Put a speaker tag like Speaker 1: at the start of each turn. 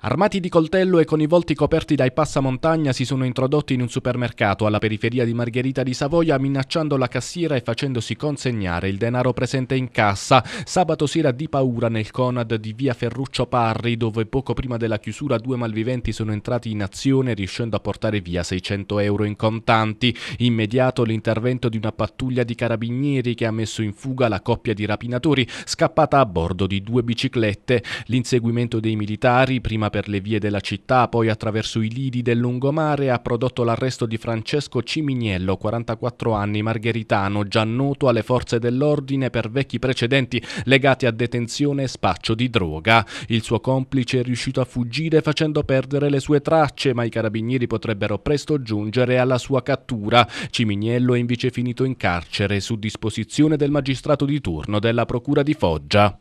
Speaker 1: Armati di coltello e con i volti coperti dai passamontagna si sono introdotti in un supermercato alla periferia di Margherita di Savoia minacciando la cassiera e facendosi consegnare il denaro presente in cassa. Sabato sera di paura nel Conad di via Ferruccio Parri dove poco prima della chiusura due malviventi sono entrati in azione riuscendo a portare via 600 euro in contanti. Immediato l'intervento di una pattuglia di carabinieri che ha messo in fuga la coppia di rapinatori scappata a bordo di due biciclette. L'inseguimento dei militari prima per le vie della città, poi attraverso i lidi del lungomare, ha prodotto l'arresto di Francesco Ciminiello, 44 anni, margheritano, già noto alle forze dell'ordine per vecchi precedenti legati a detenzione e spaccio di droga. Il suo complice è riuscito a fuggire facendo perdere le sue tracce, ma i carabinieri potrebbero presto giungere alla sua cattura. Ciminiello è invece finito in carcere su disposizione del magistrato di turno della Procura di Foggia.